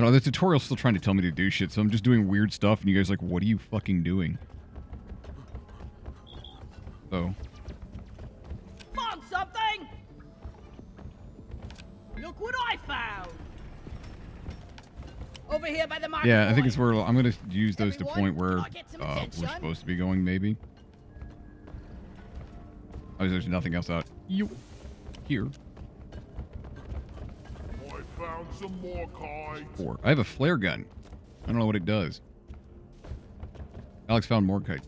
I know the tutorial's still trying to tell me to do shit, so I'm just doing weird stuff, and you guys are like, what are you fucking doing? So, Found something! Look what I found! Over here by the market. yeah, I think it's where I'm gonna use those to point where can I get some uh, we're supposed to be going, maybe. Oh, there's nothing else out. You here? I found some more kites. Four. I have a flare gun. I don't know what it does. Alex found more kites.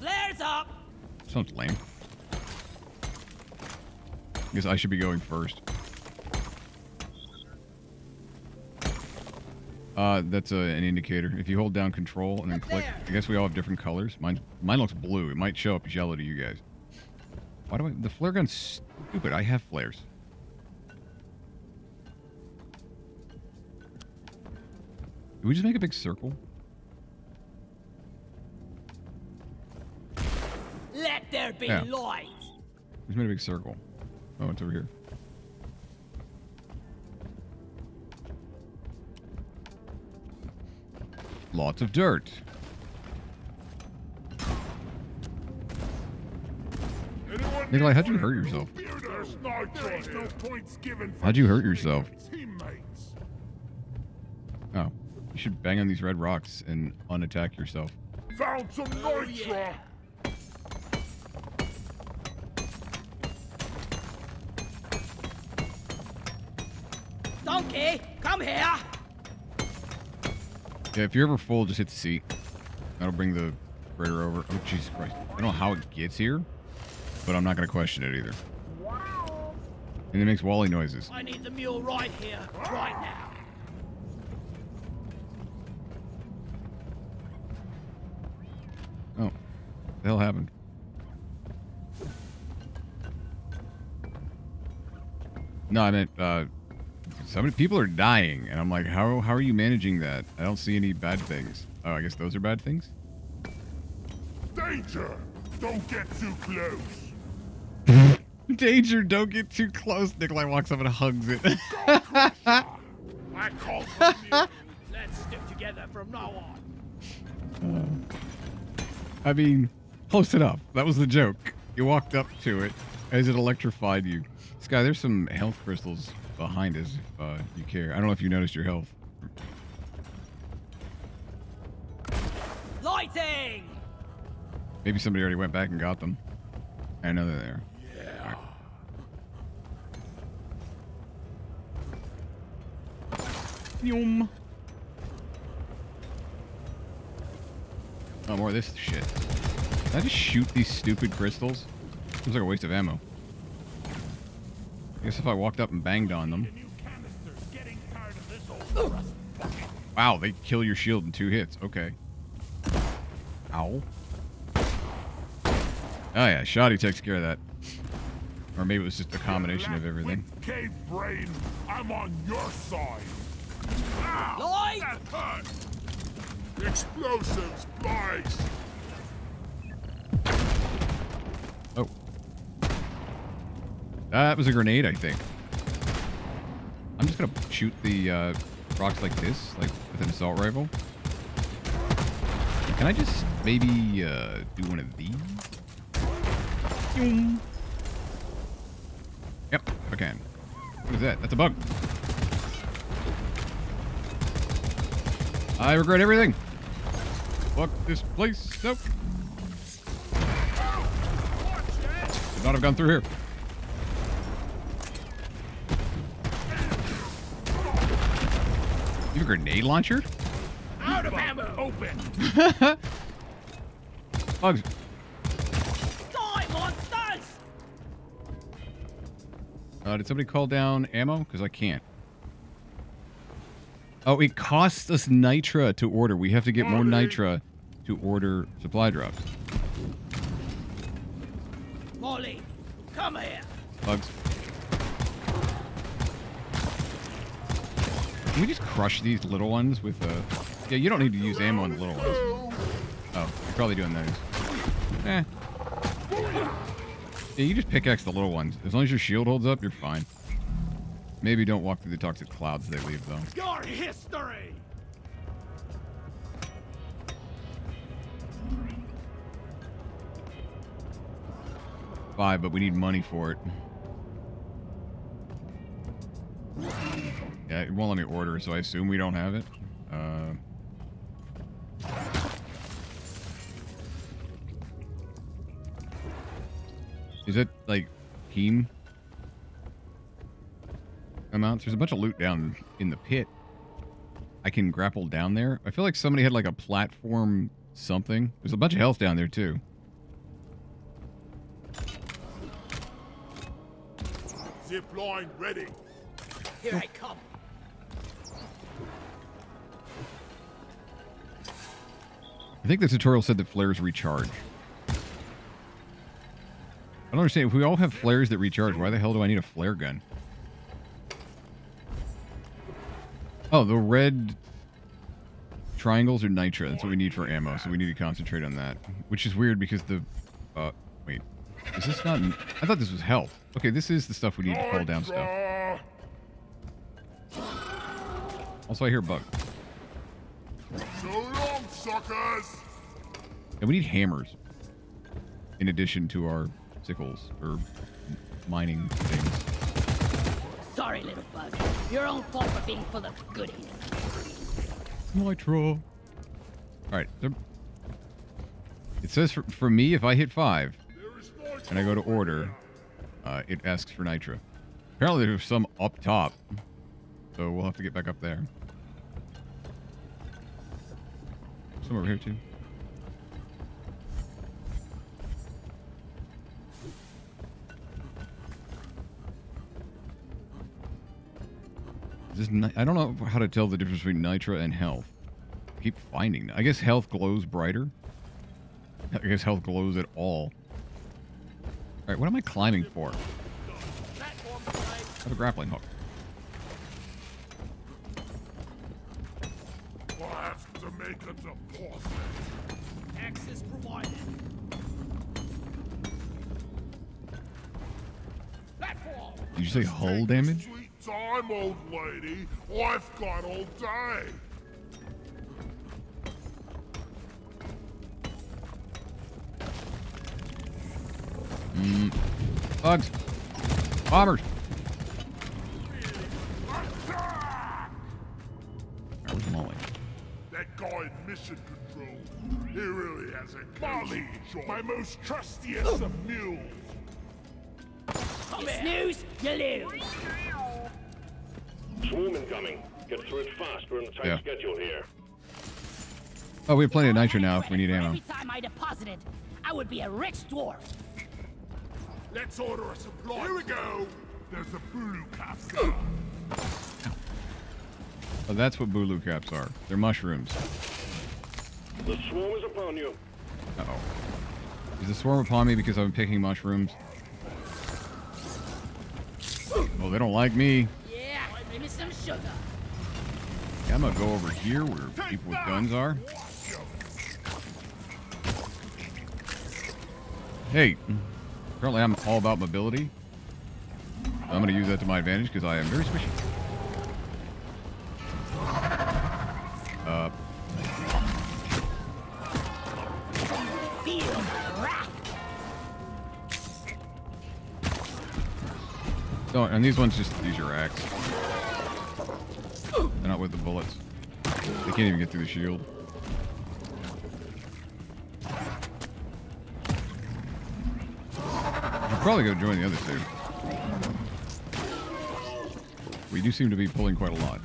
Flares up! Sounds lame. I guess I should be going first. Uh, that's a, an indicator. If you hold down control and then Look click, there. I guess we all have different colors. Mine, mine looks blue. It might show up yellow to you guys. Why do I? The flare gun's stupid. I have flares. Did we just make a big circle? Let there be Yeah. light! We just made a big circle. Oh, it's over here. Lots of dirt. Nikolai, how'd you hurt yourself? No, no points given for How'd you hurt yourself? Teammates. Oh, you should bang on these red rocks and unattack yourself. Found some oh, nitra. Donkey, come here! Yeah, if you're ever full, just hit the seat. That'll bring the freighter over. Oh, Jesus Christ. I don't know how it gets here, but I'm not going to question it either. And it makes Wally noises. I need the mule right here, right now. Oh, the hell happened? No, I meant uh, so many people are dying, and I'm like, how how are you managing that? I don't see any bad things. Oh, I guess those are bad things. Danger! Don't get too close. Danger! Don't get too close. Nikolai walks up and hugs it. I call. Let's stick together from now on. I mean, close enough. That was the joke. You walked up to it as it electrified you. Sky, there's some health crystals behind us if uh, you care. I don't know if you noticed your health. Lighting! Maybe somebody already went back and got them. I know they're there. Yeah. Yum. Oh, more of this shit. Did I just shoot these stupid crystals? Seems like a waste of ammo. I guess if I walked up and banged on them. New canisters getting tired of this old rust bucket. Wow, they kill your shield in two hits. Okay. Ow. Oh yeah, Shoddy takes care of that. Or maybe it was just a combination of everything. Cave brain, I'm on your side. Ow, Light! that hurt. Explosives, boys. Oh. That was a grenade, I think. I'm just gonna shoot the uh, rocks like this, like with an assault rifle. Can I just maybe uh, do one of these? Yep, I can. What is that? That's a bug. I regret everything. Fuck this place. Nope. Should not have gone through here. You have a grenade launcher? Out of ammo! Open. Bugs. Die, monsters! Uh, did somebody call down ammo? Because I can't. Oh, it costs us nitra to order. We have to get more nitra to order supply drops. Come here. Bugs. Can we just crush these little ones with uh Yeah, you don't need to use ammo on the little ones. Oh, you're probably doing those. Eh. Yeah, you just pickaxe the little ones. As long as your shield holds up, you're fine. Maybe don't walk through the toxic clouds they leave, though. Your history! Five, but we need money for it. Yeah, it won't let me order, so I assume we don't have it. Uh, is it like team amounts? There's a bunch of loot down in the pit. I can grapple down there. I feel like somebody had like a platform something. There's a bunch of health down there too. Zip line ready. Here I come. I think the tutorial said that flares recharge. I don't understand. If we all have flares that recharge, why the hell do I need a flare gun? Oh, the red triangles are nitra. That's what we need for ammo, so we need to concentrate on that. Which is weird because the... Uh, wait. Is this not... I thought this was health. Okay, this is the stuff we need to pull down stuff. Also, I hear a bug. So long, suckers. And we need hammers. In addition to our sickles, or mining things. Sorry, little bug. Your own fault for being full of goodies. Nitro. Alright. It says for, for me, if I hit five And I go to order, uh, it asks for nitro. Apparently there's some up top. So we'll have to get back up there. Some over here too. Is this I don't know how to tell the difference between nitra and health. I keep finding. I guess health glows brighter. I guess health glows at all. All right, what am I climbing for? I have a grappling hook. Access provided. Did you say hull damage? Time, old lady. I've got all day. Mm. Bugs. Bombers. Attack! Where's Molly? That guy in mission control, he really has a Molly, my most trustiest of mules. You snooze, you lose. Swarm incoming. Get through it fast. We're on a tight Yeah. schedule here. Oh, we have plenty of nitro now if we need ammo. Every time I deposited, I would be a rich dwarf. Let's order a supply. Here we go. There's a Boolo capsule. Oh, that's what Boolo caps are. They're mushrooms. The swarm is upon you. Uh-oh. Is the swarm upon me because I'm picking mushrooms? Oh, they don't like me. Yeah, give me some sugar. Yeah, I'm gonna go over here where people with guns are. Hey, apparently I'm all about mobility. I'm gonna use that to my advantage because I am very squishy. Uh, don't, and these ones just use your axe. They're not with the bullets. They can't even get through the shield. Probably go join the other two. We do seem to be pulling quite a lot.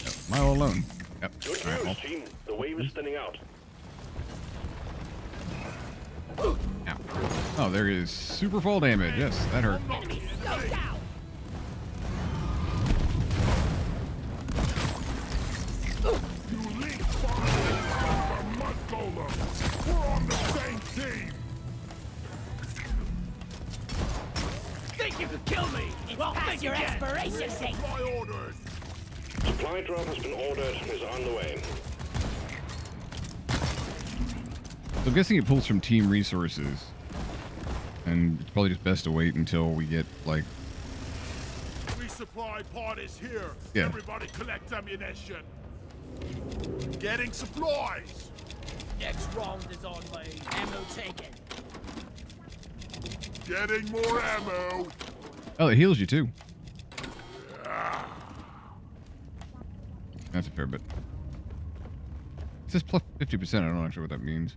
Yep, am I all alone? Yep. Good news, well, team. The wave is thinning out. ow. Oh, there is super fall damage. Yes, that hurt. Guessing it pulls from team resources. And it's probably just best to wait until we get, like, Resupply pod is here. Yeah. Everybody collect ammunition. Getting supplies. Next round is on me. Ammo taken. Getting more ammo. Oh, it heals you too. That's a fair bit. It says plus 50%. I don't know actually what that means.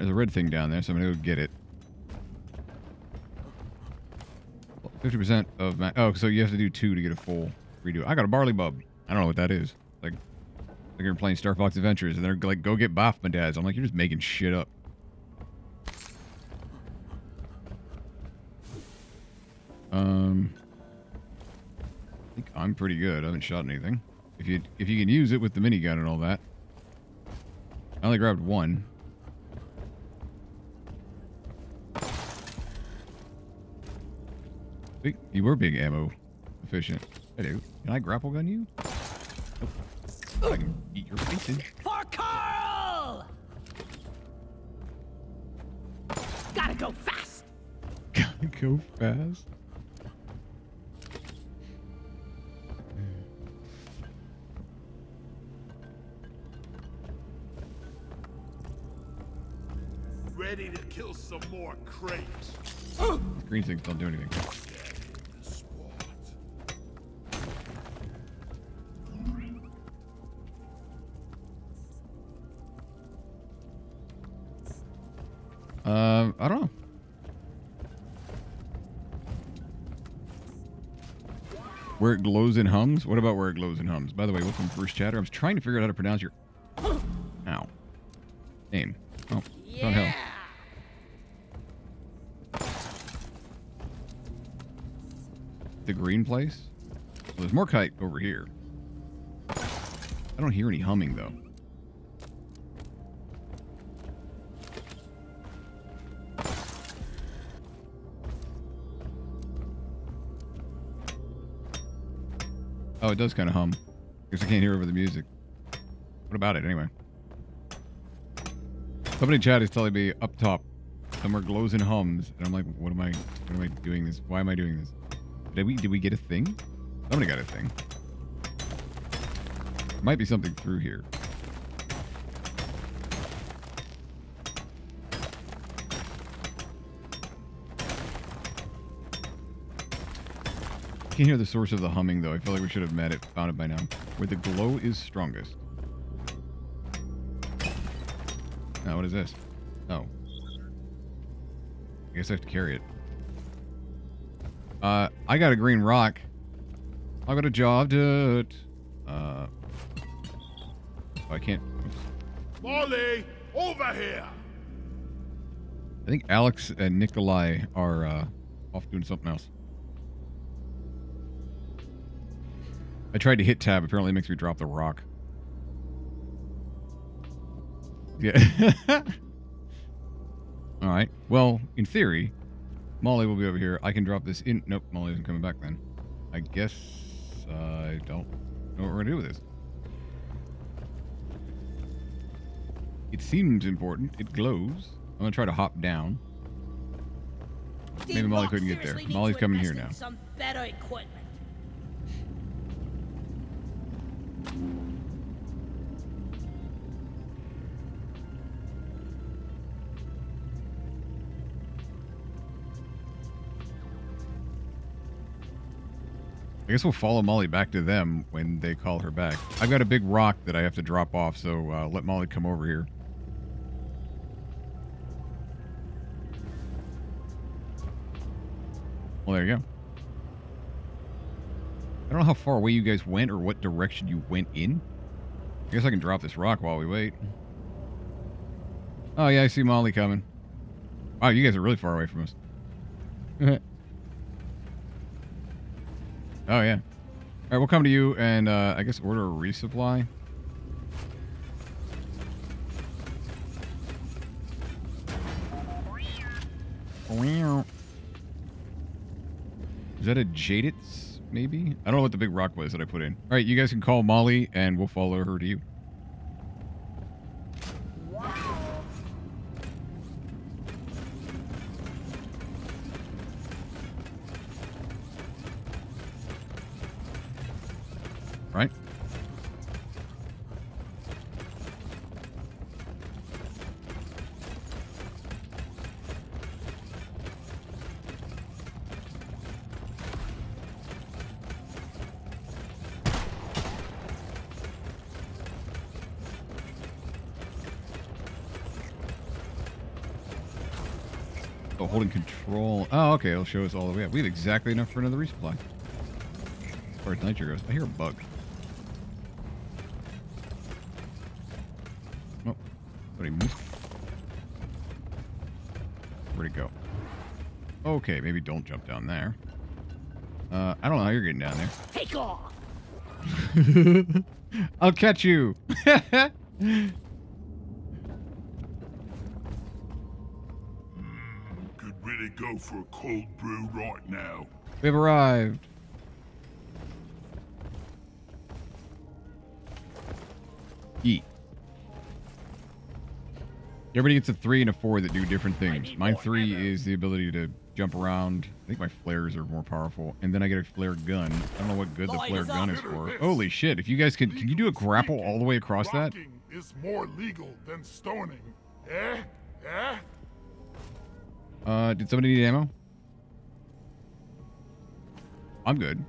There's a red thing down there, so I'm gonna go get it. 50% of my... Oh, so you have to do two to get a full redo. I got a Barley Bulb. I don't know what that is. Like, like you're playing Star Fox Adventures, and they're like, go get Baphomet. I'm like, you're just making shit up. Um, I think I'm pretty good. I haven't shot anything. If you if you can use it with the minigun and all that. I only grabbed one. See, you were being ammo efficient. I do. Can I grapple gun you? Nope. I can eat your face in. For Karl! Gotta go fast! Gotta go fast. Ready to kill some more crates. The green things don't do anything. Where it glows and hums? What about where it glows and hums? By the way, welcome Bruce Chatter. I was trying to figure out how to pronounce your ow name. Oh, it's on hell. The green place? Well, there's more kite over here. I don't hear any humming though. Oh, it does kind of hum. Because I can't hear over the music. What about it anyway? Somebody in chat is telling me up top, somewhere glows and hums, and I'm like, what am I? What am I doing this? Why am I doing this? Did we? Did we get a thing? Somebody got a thing. Might be something through here. Can't hear the source of the humming though. I feel like we should have met it, found it by now. Where the glow is strongest. Now what is this? Oh. I guess I have to carry it. Uh, I got a green rock. I got a job to it. Uh, I can't. oops. Molly, over here. I think Alex and Nikolai are uh, off doing something else. I tried to hit tab. Apparently, it makes me drop the rock. Yeah. All right. Well, in theory, Molly will be over here. I can drop this in. Nope, Molly isn't coming back then. I guess I don't know what we're gonna do with this. It seems important. It glows. I'm gonna try to hop down. Maybe Molly couldn't get there. Molly's coming here now. in Some better equipment. I guess we'll follow Molly back to them when they call her back. I've got a big rock that I have to drop off, so uh, let Molly come over here. Well, there you go. I don't know how far away you guys went or what direction you went in. I guess I can drop this rock while we wait. Oh, yeah, I see Molly coming. Wow, you guys are really far away from us. Oh yeah. All right, we'll come to you and uh, I guess order a resupply. Is that a Jadiz, maybe? I don't know what the big rock was that I put in. All right, you guys can call Molly, and we'll follow her to you. Right? Oh, holding control. Oh, okay. It'll show us all the way up. We have exactly enough for another resupply. As far as nitro goes. I hear a bug. Oh, somebody moved. Where'd it go? Okay, maybe don't jump down there. Uh, I don't know how you're getting down there. Take off! I'll catch you. go for a cold brew right now. We've arrived. Eat. Everybody gets a three and a four that do different things. My three is the ability to jump around. I think my flares are more powerful. And then I get a flare gun. I don't know what good the flare gun is for. Holy shit. If you guys can, can you do a grapple all the way across that? Rocking more legal than stoning. Eh? Eh? Uh, did somebody need ammo? I'm good.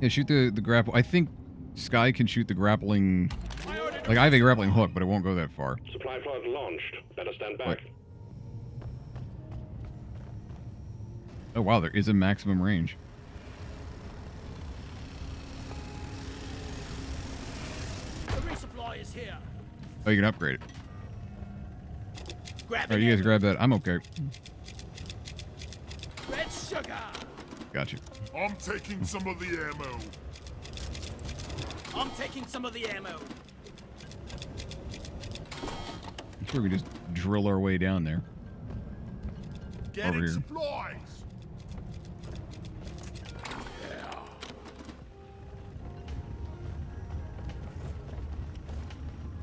Yeah, shoot the, the grapple. I think Sky can shoot the grappling... Like, I have a grappling hook, but it won't go that far. Supply pod launched. Better stand back. What? Oh, wow, there is a maximum range. The resupply is here. Oh, you can upgrade it. Grab All right, you guys grab that. I'm okay. Red sugar. Got you. I'm taking some of the ammo. I'm taking some of the ammo. I'm sure we just drill our way down there. Getting Over here. supplies. Yeah.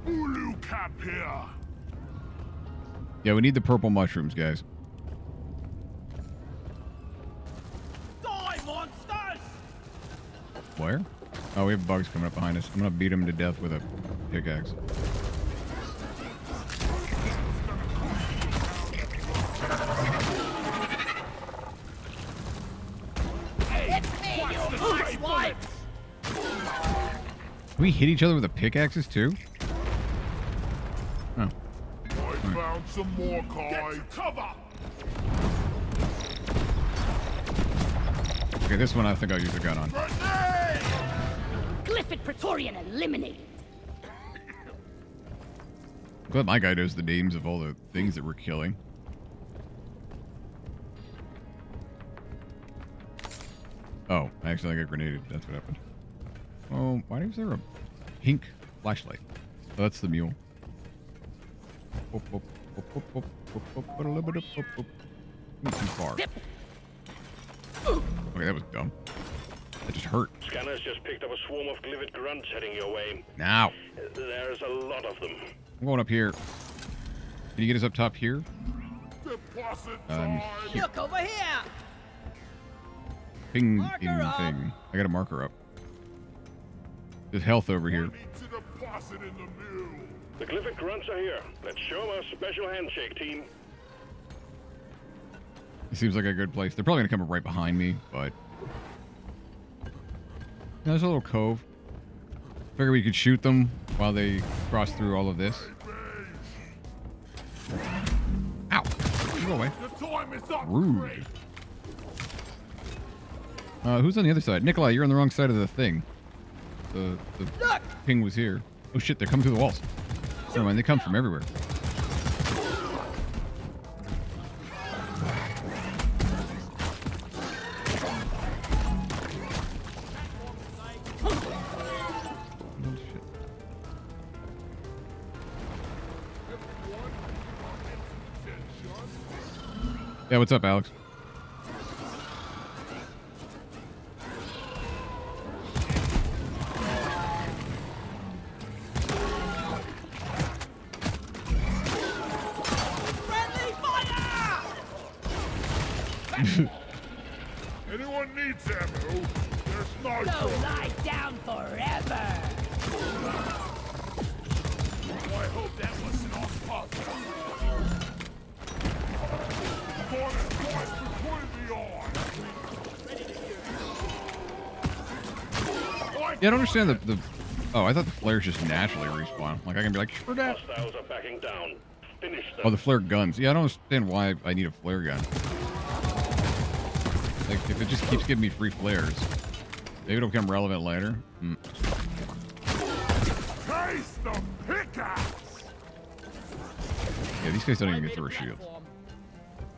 Ulu cap here. Yeah, we need the purple mushrooms, guys. Die, monsters! Where? Oh, we have bugs coming up behind us. I'm gonna beat them to death with a pickaxe. It's me, you asswipe! Can we hit each other with the pickaxes too? Some more Kai. cover. Okay, this one I think I'll use a gun on. Grenade! Glyphid Praetorian eliminated. Glad my guy knows the names of all the things that we're killing. Oh, I accidentally got grenaded. That's what happened. Oh, why is there a pink flashlight? Oh, that's the mule. Not too far. Okay, that was dumb. That just hurt. Scanners just picked up a swarm of Glyphid grunts heading your way. Now, There's a lot of them. I'm going up here. Can you get us up top here? Um, here. Look over here! Ping, Marker ping, up. thing. I got a marker up. There's health over here. I need to deposit in the mule. The Glyphid grunts are here. Let's show them our special handshake, team. It seems like a good place. They're probably gonna come up right behind me, but there's a little cove. Figure we could shoot them while they cross through all of this. Ow! Go away. The time is up. Rude. Uh, who's on the other side? Nikolai, you're on the wrong side of the thing. The the Look! ping was here. Oh shit! They're coming through the walls. Never mind. They come from everywhere. Yeah, what's up, Alex? Yeah, I don't understand the, the... Oh, I thought the flares just naturally respawn. Like, I can be like, sure that. Hostiles are backing down. Finish them. Oh, the flare guns. Yeah, I don't understand why I need a flare gun. Like, if it just keeps giving me free flares. Maybe it'll become relevant later. Hmm. Taste the pickaxe! Yeah, these guys don't even get through a shield.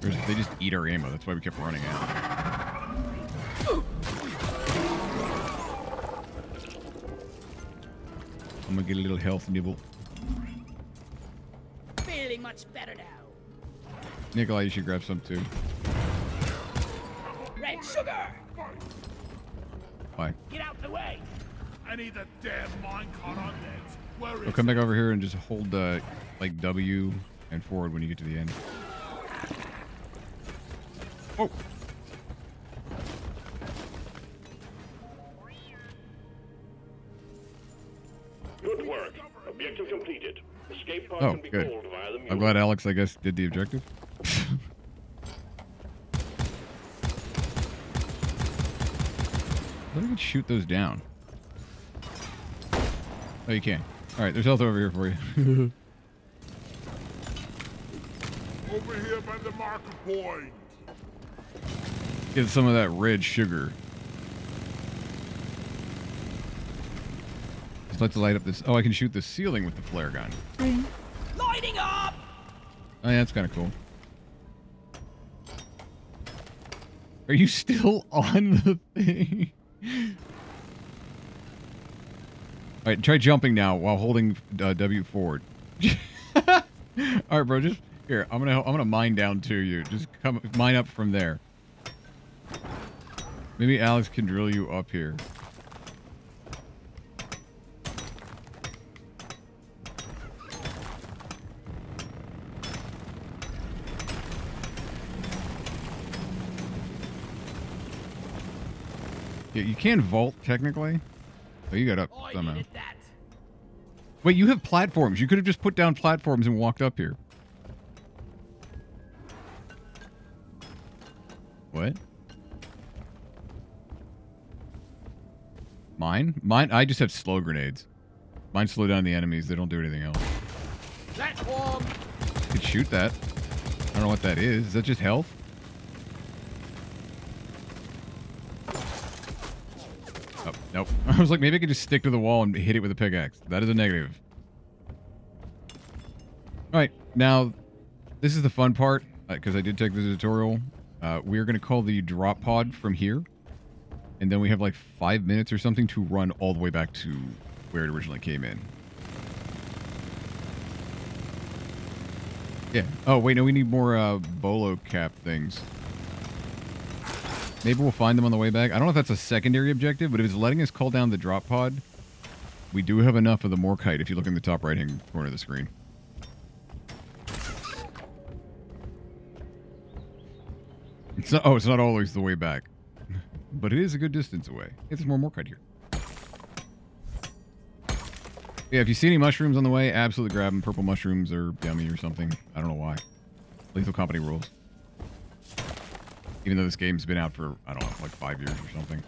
They just eat our ammo. That's why we kept running out. I'm gonna get a little health nibble. Feeling much better now. Nikolai, you should grab some too. Red sugar! Why? Get out the way! I need the damn minecart on legs. Where is We'll come back over here and just hold uh, like W and forward when you get to the end. Oh, Oh, can be good. called via. I'm glad Alex, I guess, did the objective. Let me shoot those down. Oh, you can. All right, there's health over here for you. Over here by the marker point. Get some of that red sugar. Just like to light up this. Oh, I can shoot the ceiling with the flare gun. Lighting up! Oh, yeah, that's kind of cool. Are you still on the thing? All right, try jumping now while holding uh, W forward. All right, bro. Just here. I'm gonna I'm gonna mine down to you. Just come mine up from there. Maybe Alex can drill you up here. Yeah, you can vault technically. Oh, you got up I somehow. Wait, you have platforms. You could have just put down platforms and walked up here. What? Mine? Mine? I just have slow grenades. Mine slow down the enemies. They don't do anything else. Platform! You could shoot that. I don't know what that is. Is that just health? Nope. I was like, maybe I could just stick to the wall and hit it with a pickaxe. That is a negative. All right, now, this is the fun part, because I did take the tutorial. Uh, we are going to call the drop pod from here. And then we have like five minutes or something to run all the way back to where it originally came in. Yeah. Oh, wait, no, we need more uh, Boolo cap things. Maybe we'll find them on the way back. I don't know if that's a secondary objective, but if it's letting us call down the drop pod, we do have enough of the Morkite if you look in the top right-hand corner of the screen. It's not, oh, it's not always the way back. But it is a good distance away. Hey, there's more Morkite here. Yeah, if you see any mushrooms on the way, absolutely grab them. Purple mushrooms are yummy or something. I don't know why. Lethal Company rules. Even though this game's been out for, I don't know, like five years or something.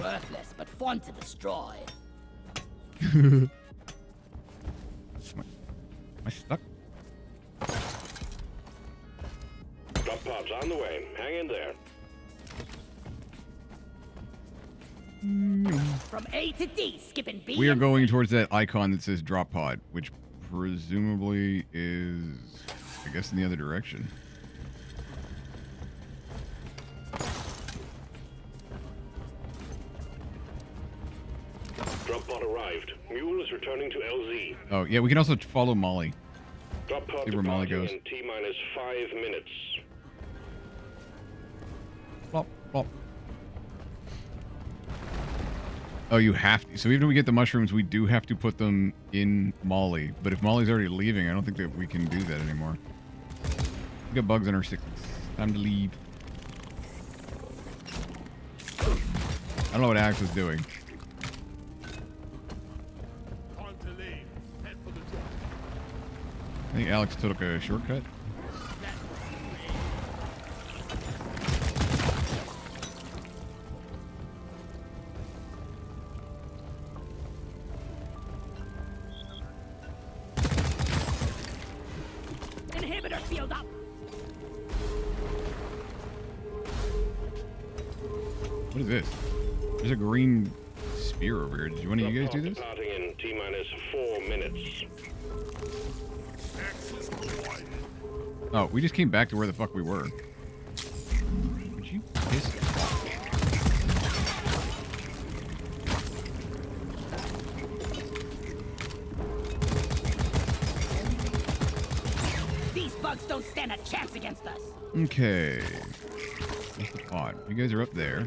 Worthless, but fun to destroy. Am I stuck? Drop pods on the way. Hang in there. From A to D, skipping B. We are going towards that icon that says drop pod, which presumably is, I guess, in the other direction. Is returning to LZ. Oh, yeah, we can also follow Molly. Drop pod See where Molly goes. in T minus five minutes. Plop, plop. Oh, you have to. So even if we get the mushrooms, we do have to put them in Molly. But if Molly's already leaving, I don't think that we can do that anymore. We got bugs in our sticks. Time to leave. I don't know what Axe was doing. I think Alex took a shortcut. We just came back to where the fuck we were. Would you piss These bugs don't stand a chance against us. Okay. What's the pod? You guys are up there.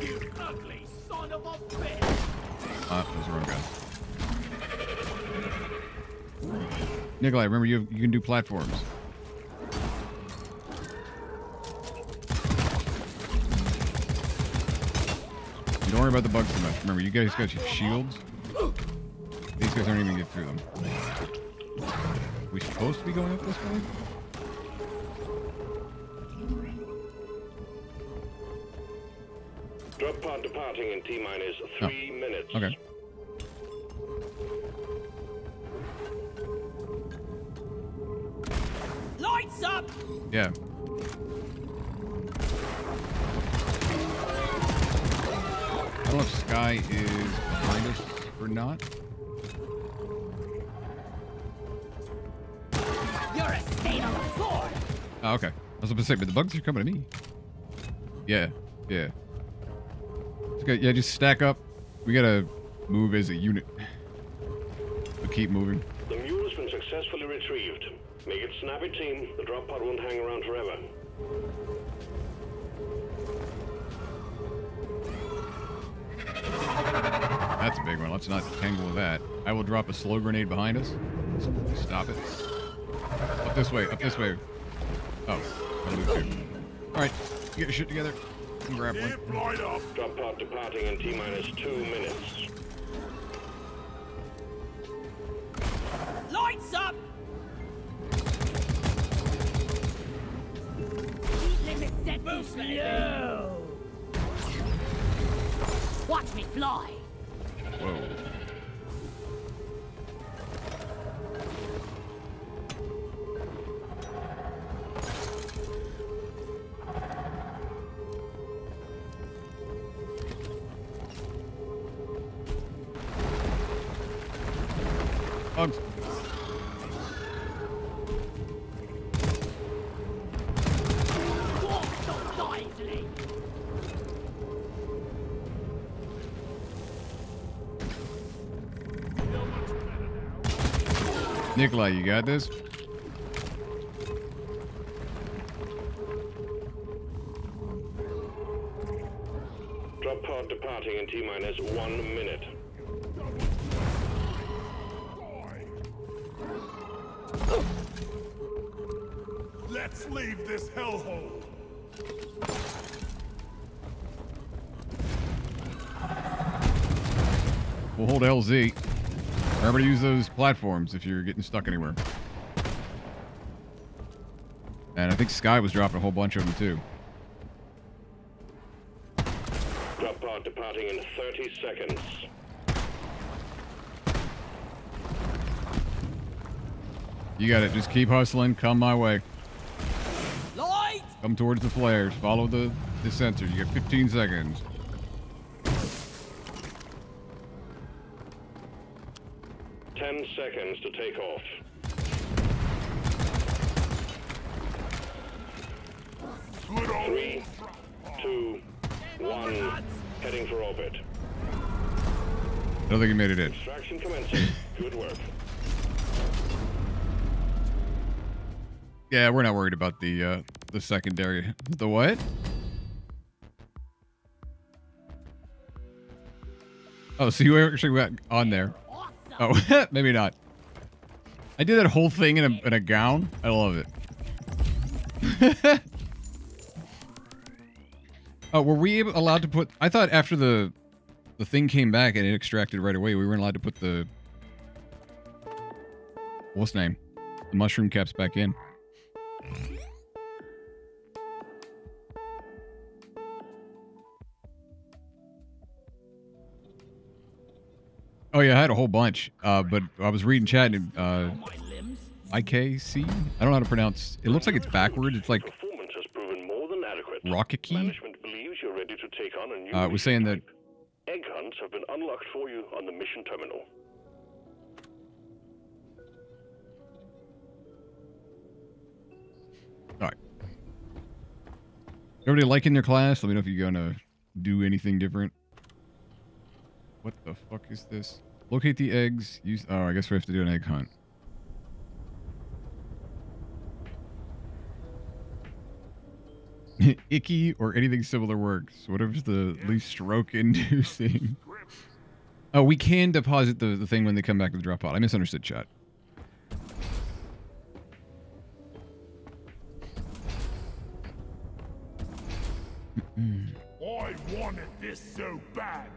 You ugly son of a bitch! Ah, that was the wrong guy. Nikolai, remember you you can do platforms. Don't worry about the bugs too much. Remember, you guys got your shields. These guys aren't even get through them. we supposed to be going up this way? Drop pod departing in T minus three minutes. Oh, Okay. Yeah. I don't know if Sky is behind us or not. You're a stain on the floor! Oh, ah, okay. I was about to say, but the bugs are coming to me. Yeah, yeah. Okay, yeah, just stack up. We gotta move as a unit. So keep moving. Make it snappy, team. The drop pod won't hang around forever. That's a big one. Let's not tangle with that. I will drop a slow grenade behind us. Stop it. Up this way, up this way. Oh, gotta move too. Alright, get your shit together. Keep light up. Drop pod departing in T minus two minutes. Slow! Watch me fly! Whoa. Nikolai, you got this? Platforms if you're getting stuck anywhere. And I think Sky was dropping a whole bunch of them too. Drop pod departing in 30 seconds. You got it. Just keep hustling. Come my way. Light! Come towards the flares. Follow the, the sensor. You got 15 seconds. Ten to take off. Good Three, two, one. Heading for orbit. I don't think he made it in. Extraction commencing. Good work. Yeah, we're not worried about the uh the secondary. The what? Oh, so you actually went on there. Oh, maybe not. I did that whole thing in a in a gown. I love it. oh, were we allowed to put? I thought after the the thing came back and it extracted right away, we weren't allowed to put the what's name, the mushroom caps back in. Oh yeah, I had a whole bunch. Uh, but I was reading chat and uh. IKC. I don't know how to pronounce. It looks like it's backwards. It's like Performance has proven more than adequate. rocket key. Management believes you're ready to take on a new Uh, it was saying that. Egg hunts have been unlocked for you on the mission terminal. All right. Everybody liking their class? Let me know if you're gonna do anything different. What the fuck is this? Locate the eggs. Use. Oh, I guess we have to do an egg hunt. Icky or anything similar works. Whatever's the least stroke inducing. Oh, we can deposit the, the thing when they come back to the drop pod. I misunderstood chat. I wanted this so bad.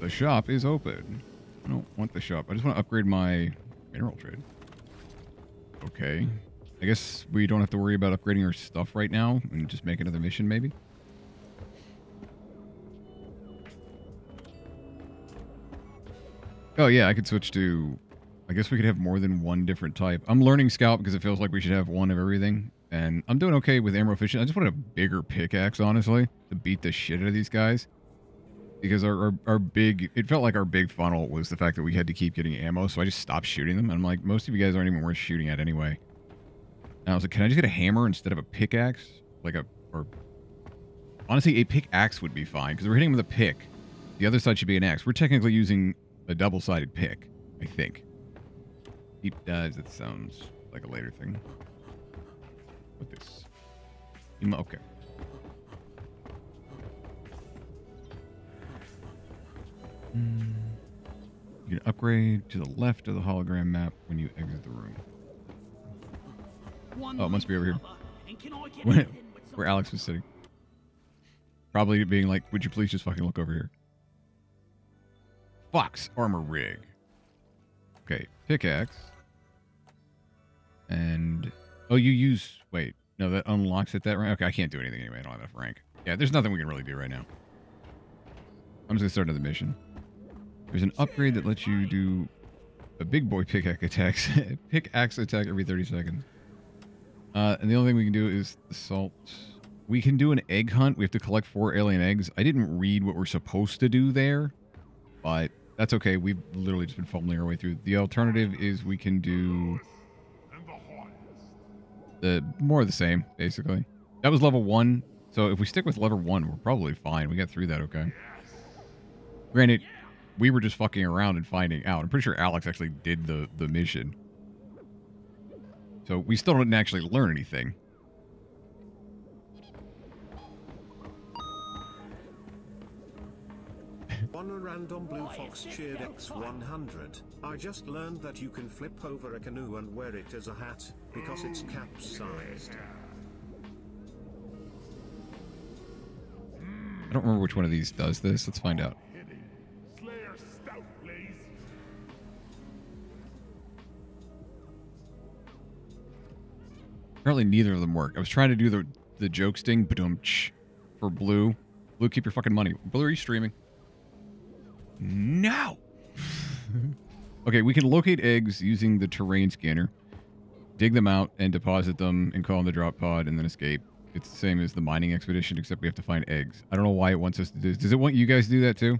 The shop is open. I don't want the shop. I just want to upgrade my mineral trade. Okay. I guess we don't have to worry about upgrading our stuff right now and just make another mission maybe. Oh yeah, I could switch to I guess we could have more than one different type. I'm learning scout because it feels like we should have one of everything. And I'm doing okay with ammo efficient. I just want a bigger pickaxe, honestly, to beat the shit out of these guys because our, our, our big it felt like our big funnel was the fact that we had to keep getting ammo so i just stopped shooting them. And i'm like most of you guys aren't even worth shooting at anyway. And i was like can i just get a hammer instead of a pickaxe? Like a or honestly a pickaxe would be fine because we're hitting with a pick. The other side should be an axe. We're technically using a double-sided pick i think. Deep dives that sounds like a later thing. With this? Emo- okay You can upgrade to the left of the hologram map when you exit the room. Oh, it must be over here. lover, and can I get Where, anything with some where Alex was sitting. Probably being like, would you please just fucking look over here? Fox armor rig. Okay, pickaxe. And, oh, you use, wait, no, that unlocks it that rank? Okay, I can't do anything anyway. I don't have enough rank. Yeah, there's nothing we can really do right now. I'm just gonna start another mission. There's an upgrade that lets you do a big boy pickaxe attacks, pickaxe attack every 30 seconds. Uh, and the only thing we can do is salt. We can do an egg hunt. We have to collect four alien eggs. I didn't read what we're supposed to do there, but that's okay. We've literally just been fumbling our way through. The alternative is we can do the more of the same, basically. That was level one. So if we stick with level one, we're probably fine. We got through that okay. Granted, we were just fucking around and finding out. I'm pretty sure Alex actually did the, the mission. So we still didn't actually learn anything. On a random blue fox cheered X100. I just learned that you can flip over a canoe and wear it as a hat, because it's capsized. I don't remember which one of these does this. Let's find out. Apparently neither of them work. I was trying to do the the joke sting, for blue. Blue, keep your fucking money. Blue, are you streaming? No. okay, we can locate eggs using the terrain scanner, dig them out, and deposit them, and call them the drop pod, and then escape. It's the same as the mining expedition, except we have to find eggs. I don't know why it wants us to do this. Does it want you guys to do that too?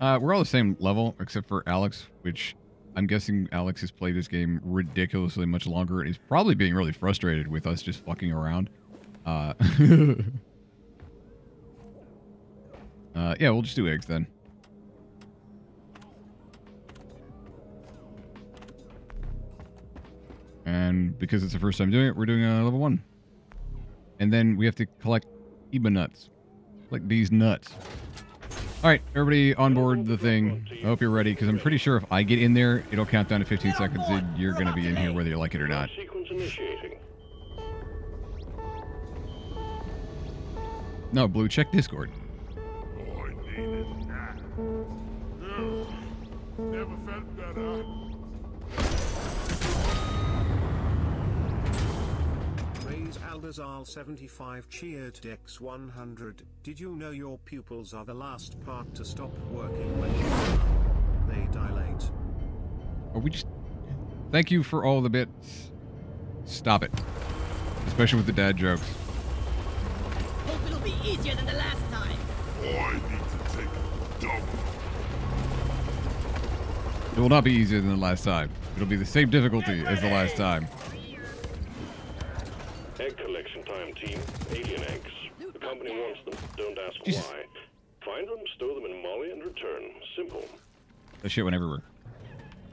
Uh, we're all the same level, except for Alex, which I'm guessing Alex has played this game ridiculously much longer and he's probably being really frustrated with us just fucking around. Uh, uh, yeah, we'll just do eggs then. And because it's the first time doing it, we're doing a level one. And then we have to collect Ebonuts. Like these nuts. All right, everybody on board the thing. I hope you're ready, because I'm pretty sure if I get in there, it'll count down to 15 seconds, and you're going to be in here whether you like it or not. No, Blue, check Discord. Oh. Never felt better. Raise Aldazal 75 cheered Dex 100. Did you know your pupils are the last part to stop working when they dilate? Or we just... Thank you for all the bits. Stop it. Especially with the dad jokes. Hope it'll be easier than the last time. Oh, I need to take a dump. It will not be easier than the last time. It'll be the same difficulty as the last time. Egg time, team. Alien eggs. The company wants them. Don't ask Jesus. why. Find them, stow them in Molly, and return. Simple. That shit went everywhere.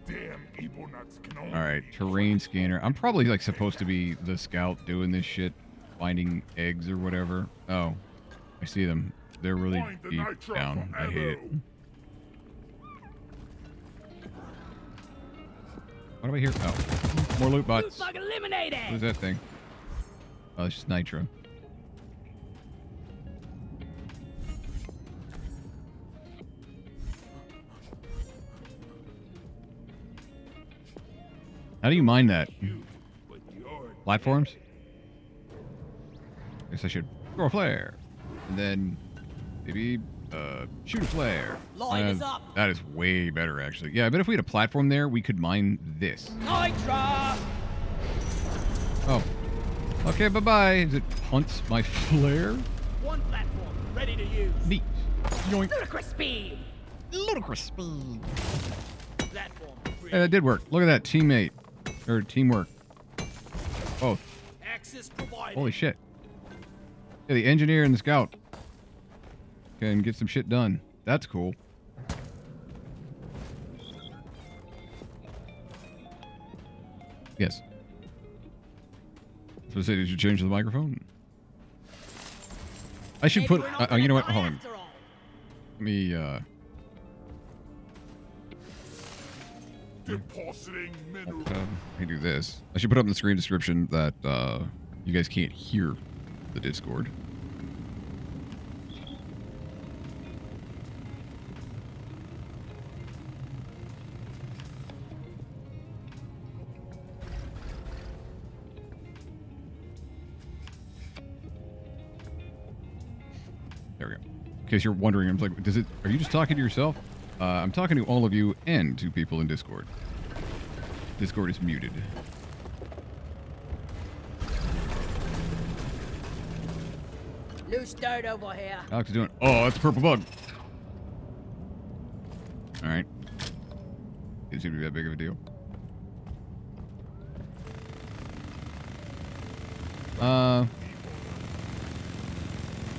Damn evil nuts can only All right, terrain scanner. I'm probably like supposed to be the scout doing this shit, finding eggs or whatever. Oh, I see them. They're really the deep down. I hate it. What do I hear? Oh, more loot Loot bots. bug eliminated! What is that thing? Oh, it's just nitro. How do you mine that? But you're Platforms? Guess I should throw a flare. And then maybe uh, shoot a flare. Line is Uh, up. That is way better, actually. Yeah, I bet if we had a platform there, we could mine this. Nitra! Oh. Okay, bye-bye. Is it punts my flare? One platform, ready to use. Neat. Yoink. Ludicrous speed! Ludicrous speed. Platform, free. Hey, that did work. Look at that. Teammate. Or teamwork. Both. Access provided. Holy shit. Yeah, the engineer and the scout can get some shit done. That's cool. Yes. So say, did you change the microphone? I should put. Uh, gonna you know what? Hold on. Let me. uh depositing mineral. Uh, let me do this. I should put up in the screen description that uh, you guys can't hear the Discord. There we go. In case you're wondering, I'm like, does it? Are you just talking to yourself? Uh, I'm talking to all of you and to people in Discord. Discord is muted. Loose dirt over here. Alex is doing. Oh, that's a purple bug. All right. Didn't seem to be that big of a deal. Uh.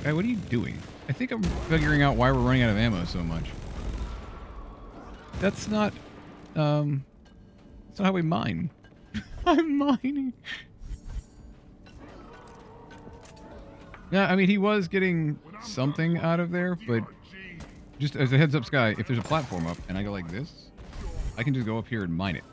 Hey, what are you doing? I think I'm figuring out why we're running out of ammo so much. That's not. Um. That's not how we mine. I'm mining. Yeah, I mean, he was getting something out of there, but just as a heads up, Sky, if there's a platform up and I go like this, I can just go up here and mine it.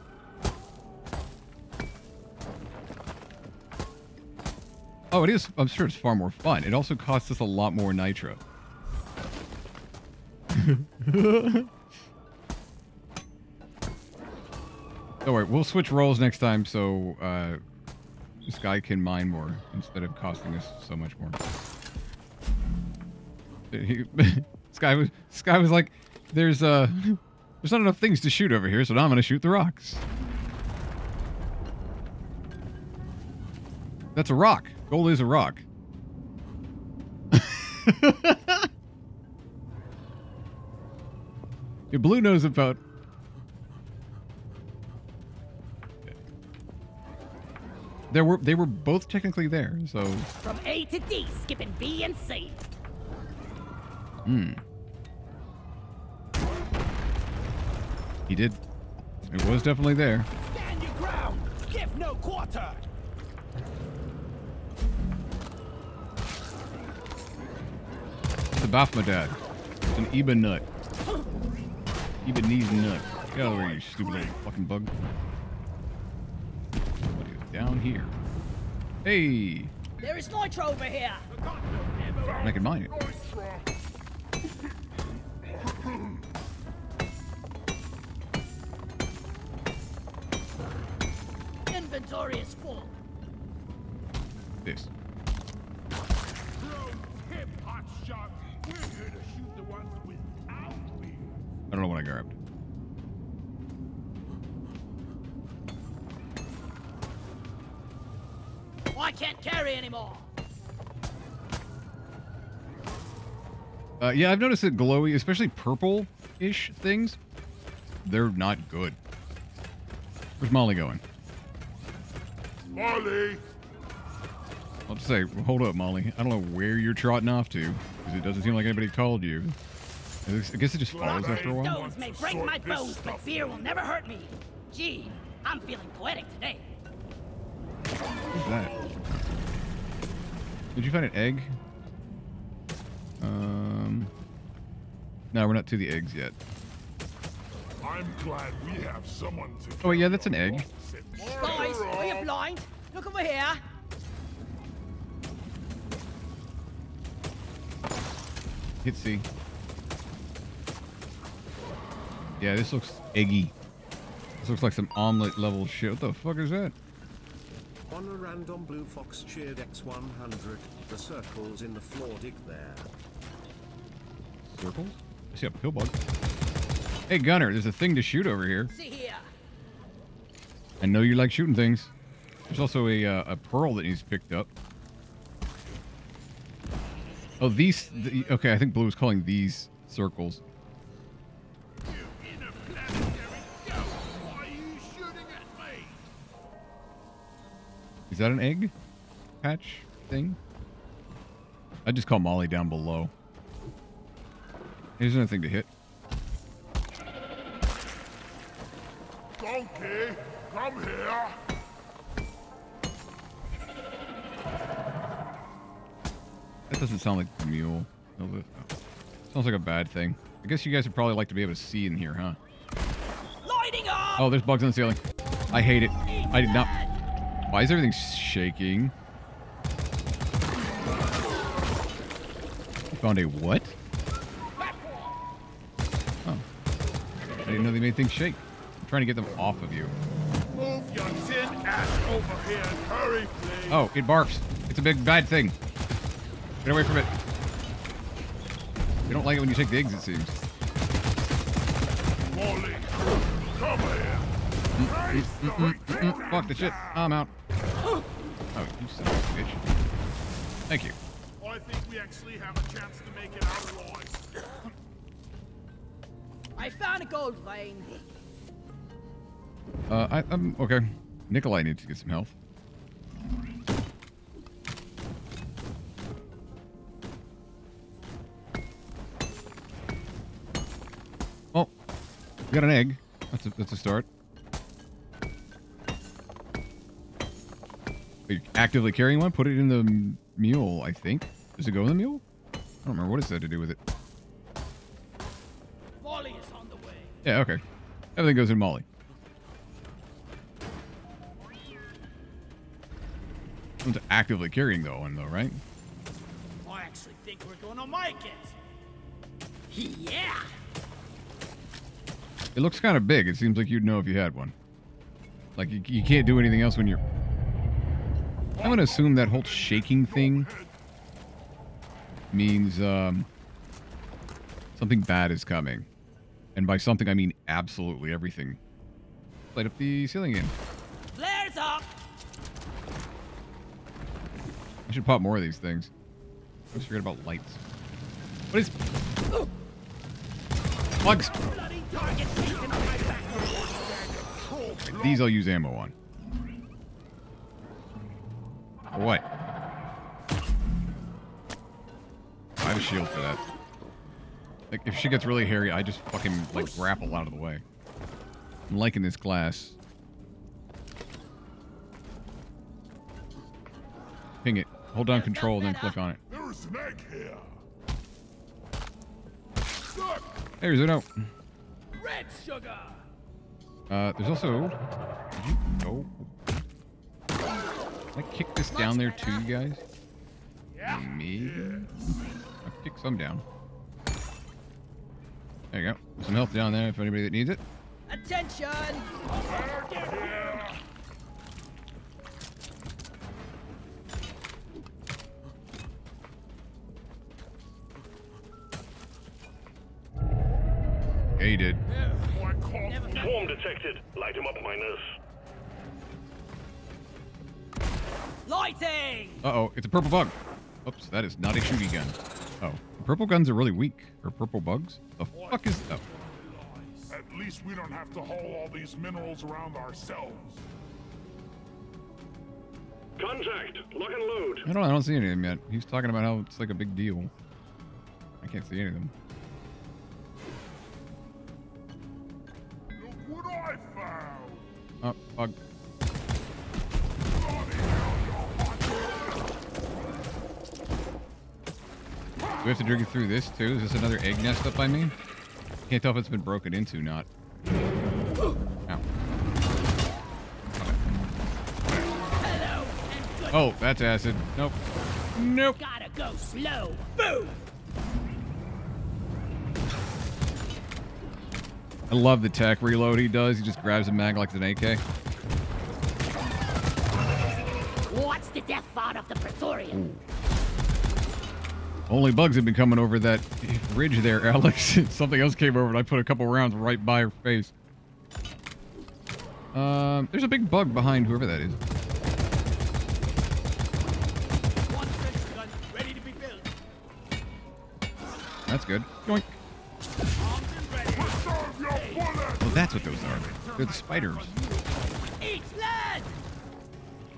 Oh, it is. I'm sure it's far more fun. It also costs us a lot more nitro. Don't worry, we'll switch roles next time so uh, this guy can mine more instead of costing us so much more. He, Sky was Sky was like, "There's uh, there's not enough things to shoot over here, so now I'm gonna shoot the rocks." That's a rock. Gold is a rock. Your blue knows about. There were they were both technically there, so. From A to D, skipping B and C. Hmm. He did. It was definitely there. Stand your ground. Give no quarter. The Baphomet. It's an Ebonut. Ebenezer nut. Get over here, you stupid little fucking bug. What is down here? Hey! There is Nitra over here. I can mine it. Inventory is full. This. Grabbed. I can't carry anymore. Uh, yeah, I've noticed that glowy, especially purple-ish things, they're not good. Where's Molly going? Molly! I'll just say, hold up, Molly. I don't know where you're trotting off to, because it doesn't seem like anybody called you. I guess- it just falls after a while. Stones may break my bones, but beer will never hurt me. Gee, I'm feeling poetic today. What's that? Did you find an egg? Um. No, we're not to the eggs yet. I'm glad we have someone to. Oh, yeah, that's an egg. Guys, are you blind? Look over here. Hit C. Yeah, this looks eggy. This looks like some omelet level shit. What the fuck is that? On a random blue fox cheered X100, the circles in the floor dig there. Circles? I see a pill bug. Hey, Gunner, there's a thing to shoot over here. See here. I know you like shooting things. There's also a, uh, a pearl that needs picked up. Oh, these... The, okay, I think Blue is calling these circles. Is that an egg hatch thing? I just call Molly down below. Here's another thing to hit. Donkey, come here! That doesn't sound like a mule. does it? Oh. Sounds like a bad thing. I guess you guys would probably like to be able to see in here, huh? Lighting up! Oh, there's bugs on the ceiling. I hate it. I did not... Why is everything shaking? You found a what? Oh. I didn't know they made things shake. I'm trying to get them off of you. Move your tin ass over here and hurry, please! Oh, it barks. It's a big bad thing. Get away from it. They don't like it when you take the eggs, it seems. Come here! Face the Mm, fuck the shit. I'm out. Oh, you son of a bitch. Thank you. I think we actually have a chance to make it out alive. I found a gold vein. Uh, I, I'm okay. Nikolai needs to get some health. Oh, we got an egg. That's a, that's a start. Actively carrying one? Put it in the mule, I think. Does it go in the mule? I don't remember. What is that to do with it? Molly is on the way. Yeah, okay. Everything goes in Molly. Someone's actively carrying the one, though, right? I actually think we're going to make it. Yeah! It looks kind of big. It seems like you'd know if you had one. Like, you, you can't do anything else when you're... I'm going to assume that whole shaking thing means um, something bad is coming. And by something, I mean absolutely everything. Light up the ceiling again. Flares up! I should pop more of these things. I always forget about lights. What is... Bugs! Bloody target facing on my back. These I'll use ammo on. Or what? I have a shield for that. Like, if she gets really hairy, I just fucking, like, grapple out of the way. I'm liking this class. Ping it. Hold down control, and then click on it. There is an egg here. There's a note. Red sugar! Uh, there's also... Did you... Oh. Can I kick this down there too, you guys? Maybe? I'll kick some down. There you go. Some health down there if anybody that needs it. Attention! Yeah, you did. I called for Swarm detected. Light him up, miners. Lighting! Uh-oh, it's a purple bug. Oops, that is not a shooty gun. Oh, purple guns are really weak. Or purple bugs? The fuck is... Oh, At least we don't have to haul all these minerals around ourselves. Contact. Lock and load. I don't I don't see any of them yet. He's talking about how it's like a big deal. I can't see any of them. Look what I found! Oh, bug. Do we have to drink it through this too? Is this another egg nest up by me? Can't tell if it's been broken into or not. Ow. Oh, that's acid. Nope. Nope. Gotta go slow. Boom! I love the tech reload he does. He just grabs a mag like it's an AK. What's the death thought of the Praetorian? Only bugs have been coming over that ridge there, Alex. Something else came over and I put a couple rounds right by her face. Um, there's a big bug behind whoever that is. One trench gun ready to be built. That's good. Yoink. Armed and ready. Serve your bullet! Oh, that's what those are. They're the spiders.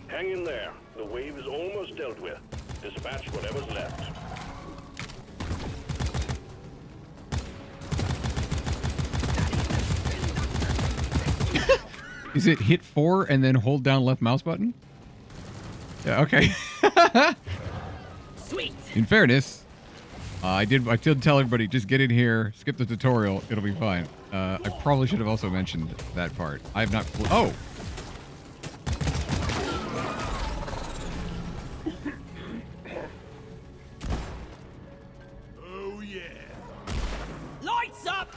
Hang in there. The wave is almost dealt with. Dispatch whatever's left. Is it hit four and then hold down left mouse button? Yeah, okay. Sweet! in fairness, uh, I did I did tell everybody just get in here, skip the tutorial, it'll be fine. Uh, I probably should have also mentioned that part. I have not. Oh, Oh yeah. Lights up!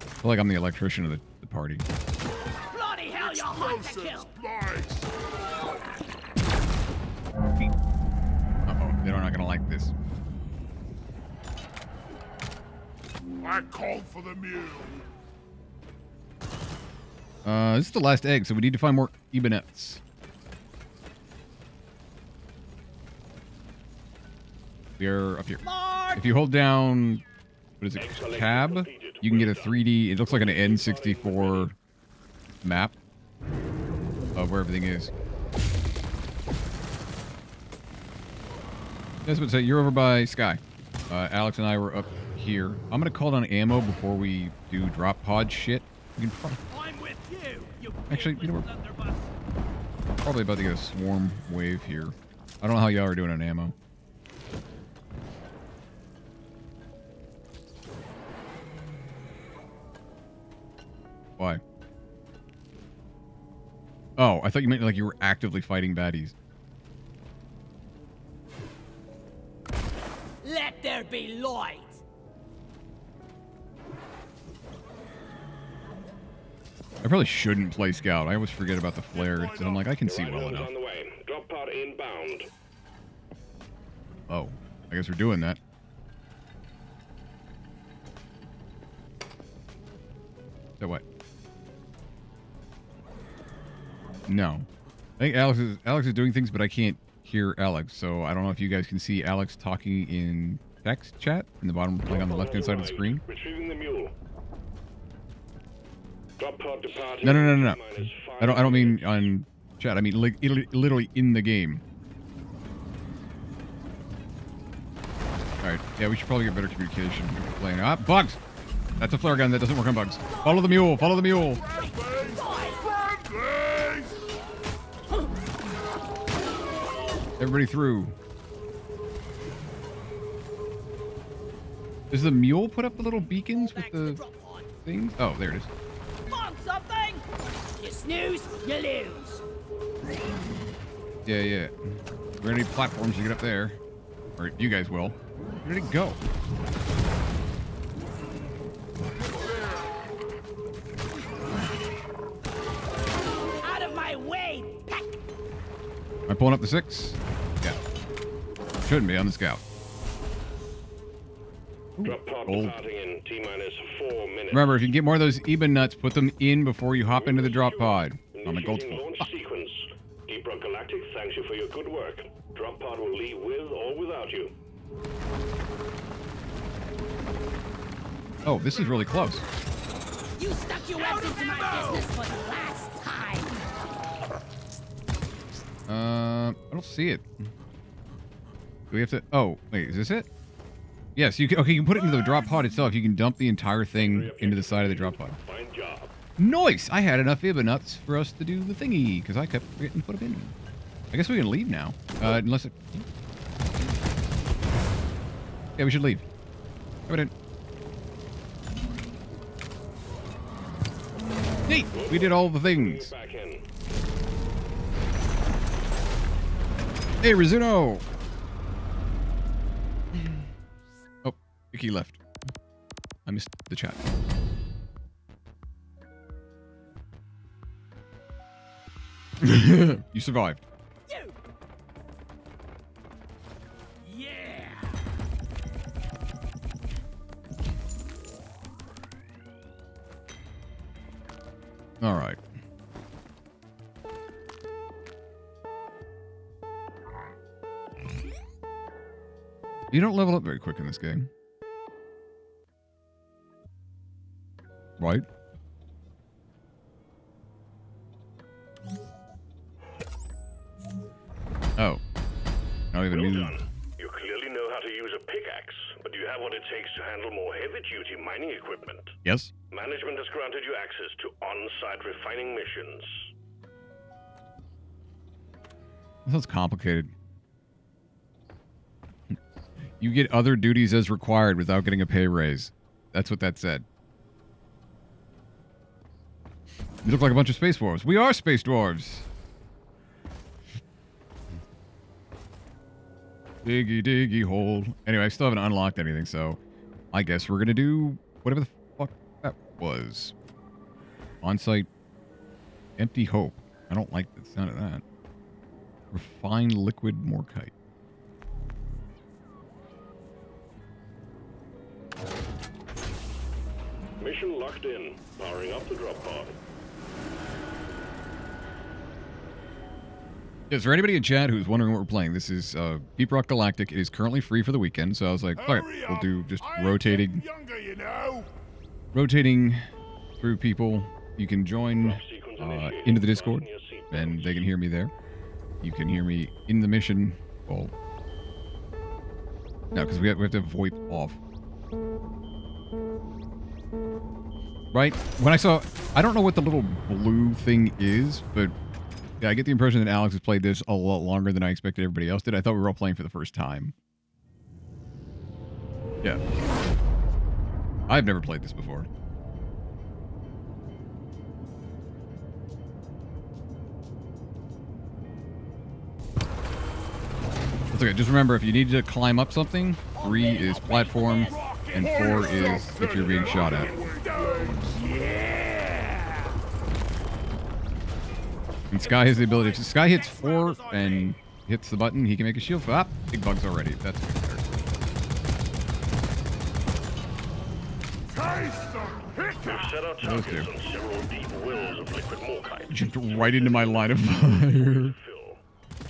I feel like I'm the electrician of the, the party. Bloody hell, you're hot to Explosive kill! splice! Uh oh, they're not gonna like this. I called for the mule. Uh, this is the last egg, so we need to find more Ebonuts. We are up here. Mark! If you hold down, what is it, Egg tab, you can get a 3D. It looks like an N64 map of where everything is. That's what I say. You're over by Sky. Uh, Alex and I were up here. I'm gonna call down ammo before we do drop pod shit. We can pro- I'm with you. you Actually, you know what? probably about to get a swarm wave here. I don't know how y'all are doing on ammo. Why? Oh, I thought you meant like you were actively fighting baddies. Let there be light! I probably shouldn't play scout. I always forget about the flare. It's, I'm like, I can see Rhinos well enough. on the way. Drop pod inbound. Oh, I guess we're doing that. So what? No. I think Alex is Alex is doing things, but I can't hear Alex. So I don't know if you guys can see Alex talking in text chat in the bottom, like on the left hand side of the screen. Retrieving the mule. Drop pod departing. No, no, no, no, no. I don't. I don't mean on chat. I mean like literally in the game. All right. Yeah, we should probably get better communication. Playing. Ah, bugs. That's a flare gun that doesn't work on bugs. Follow the mule. Follow the mule. Everybody through. Does the mule put up the little beacons with the the things? Oh, there it is. Want something? You snooze, you lose. Yeah, yeah. Gonna need platforms to get up there. Or you guys will. Where did it go? Out of my way, peck. Am I pulling up the six? Yeah. Shouldn't be on the scout. Drop pod Gold. departing in T minus four minutes. Remember, if you can get more of those Ebonuts, put them in before you hop into the drop pod. On the gold Initiating launch sequence. Deep Rock Galactic thanks you for your good work. Drop pod will leave with or without you. Oh, this is really close. You stuck your webs into my business for the last time. Uh, I don't see it. Do we have to? Oh, wait, is this it? Yes, you can. Okay, you can put it into the drop pod itself. You can dump the entire thing into the side of the drop pod. Fine job. Nice! I had enough Ebonuts for us to do the thingy because I kept forgetting to put them in. I guess we can leave now, uh, unless it. Yeah, we should leave. Come in. Neat! We did all the things. Hey, Rizuno! Oh, left. I missed the chat. you survived. You. Yeah. All right. You don't level up very quick in this game. Right? Oh. Have a Well done. You clearly know how to use a pickaxe, but you have what it takes to handle more heavy-duty mining equipment? Yes? Management has granted you access to on-site refining missions. That sounds complicated. You get other duties as required without getting a pay raise. That's what that said. You look like a bunch of space dwarves. We are space dwarves. Diggy diggy hole. Anyway, I still haven't unlocked anything, so I guess we're gonna do whatever the fuck that was. On-site empty hope. I don't like the sound of that. Refined liquid morkite. Mission locked in. Powering up the drop pod. Is there anybody in chat who's wondering what we're playing? This is uh, Deep Rock Galactic. It is currently free for the weekend, so I was like, it, Hurry we'll do just I rotating, Younger, you know. rotating through people. You can join uh, into the Discord, Fasten your seatbelts. and they can hear me there. You can hear me in the mission. Well, no, because we have, we have to have VoIP off. Right? When I saw, I don't know what the little blue thing is, but yeah, I get the impression that Alex has played this a lot longer than I expected everybody else did. I thought we were all playing for the first time. Yeah. I've never played this before. That's okay. Just remember, if you need to climb up something, three is platform, and four is if you're being shot at. And Sky has the ability. If Sky hits four and hits the button, he can make a shield. Ah, big bugs already. That's way better. Taste them. Hit We've them. set our Those two. on several deep wells of liquid morkite. Jumped right into my line of fire.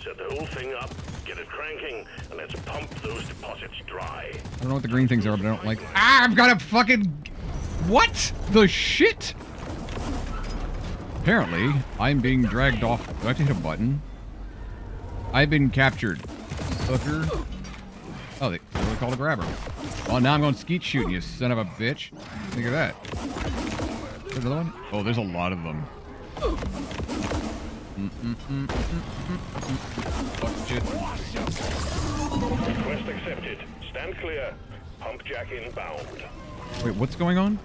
Set the whole thing up, get it cranking, and let's pump those deposits dry. I don't know what the green things are, but I don't like. Ah, I've got a fucking. What the shit? Apparently, I'm being dragged off. Do I have to hit a button? I've been captured. Sucker. Oh, they really called a grabber. Oh, now I'm going skeet shooting, you son of a bitch. Look at that. There's another one? Oh, there's a lot of them. Mm, mm, mm, shit. Request accepted. Stand clear. Pump jack inbound. Wait, what's going on?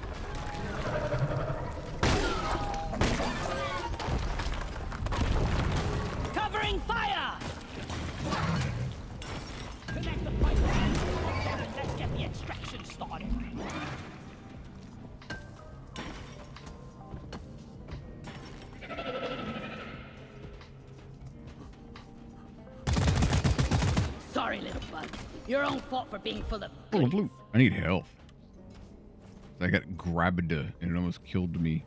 Being full of oh, Full goodies. I need health. I got grabbed uh, and it almost killed me.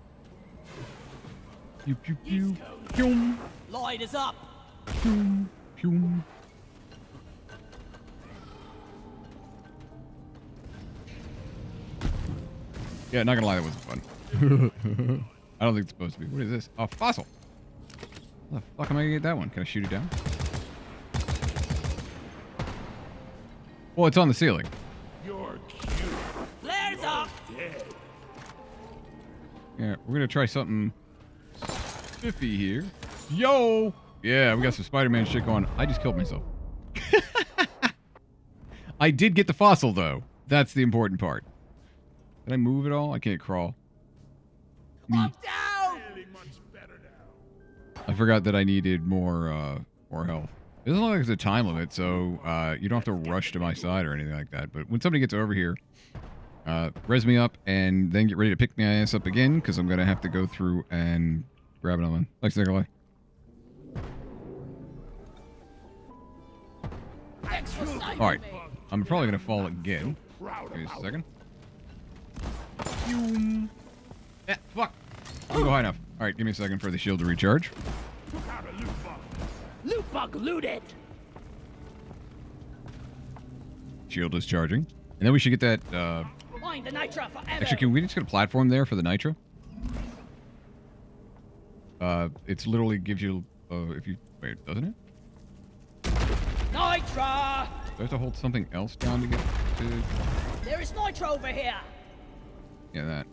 Pew pew pew. Pew Lloyd is up. pew pew. Yeah, not gonna lie, that wasn't fun. I don't think it's supposed to be. What is this? A fossil. How the fuck am I gonna get that one? Can I shoot it down? Well, it's on the ceiling. You're cute. Flares up. Dead. Yeah, we're gonna try something spiffy here. Yo! Yeah, we got some Spider-Man shit going. I just killed myself. I did get the fossil though. That's the important part. Did I move at all? I can't crawl. Me. Down. Feeling much better now. I forgot that I needed more uh more health. It doesn't look like there's a time limit, so uh, you don't have to rush to my side or anything like that. But when somebody gets over here, uh, res me up and then get ready to pick my ass up again because I'm gonna have to go through and grab another one. Thanks, Nikolai. Thanks for All right. I'm probably gonna fall again. Proud Give me a second. Boom. Yeah, fuck. Let me go high enough. All right, give me a second for the shield to recharge. Loot bug looted. Shield is charging, and then we should get that. Uh, Find the nitra forever. Actually, can we just get a platform there for the nitro? Uh, it's literally gives you, uh, if you, wait, doesn't it? Nitra! Do I have to hold something else down to get to, There is Nitra over here. yeah, that.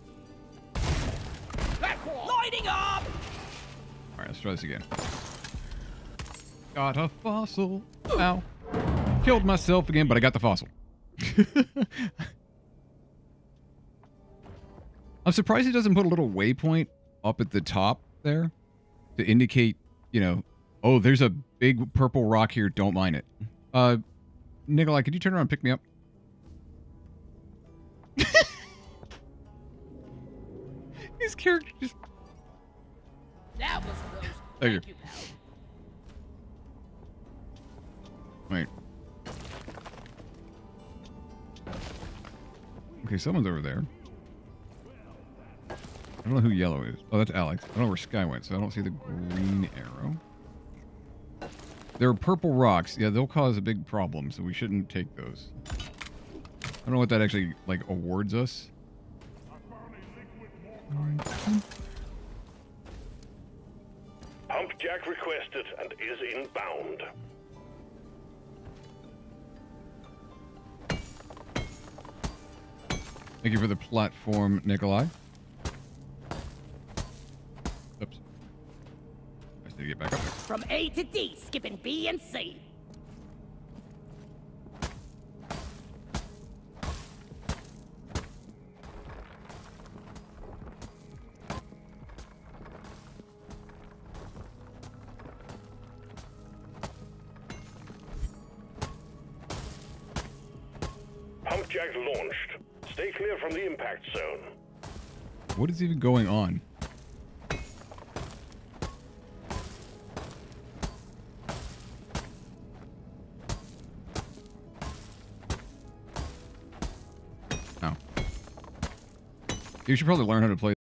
Lighting up! Alright, let's try this again. Got a fossil. Ow. Killed myself again, but I got the fossil. I'm surprised it doesn't put a little waypoint up at the top there to indicate, you know, oh, there's a big purple rock here. Don't mind it. Uh, Nikolai, could you turn around and pick me up? His character just That was close. Thank you. Thank you. Wait. Okay, someone's over there. I don't know who yellow is. Oh, that's Alex. I don't know where Sky went, so I don't see the green arrow. There are purple rocks. Yeah, they'll cause a big problem, so we shouldn't take those. I don't know what that actually, like, awards us. Pump jack requested and is inbound. Thank you for the platform, Nikolai. Oops. I need to get back up. From A to D, skipping B and C. What is even going on? Oh. You should probably learn how to play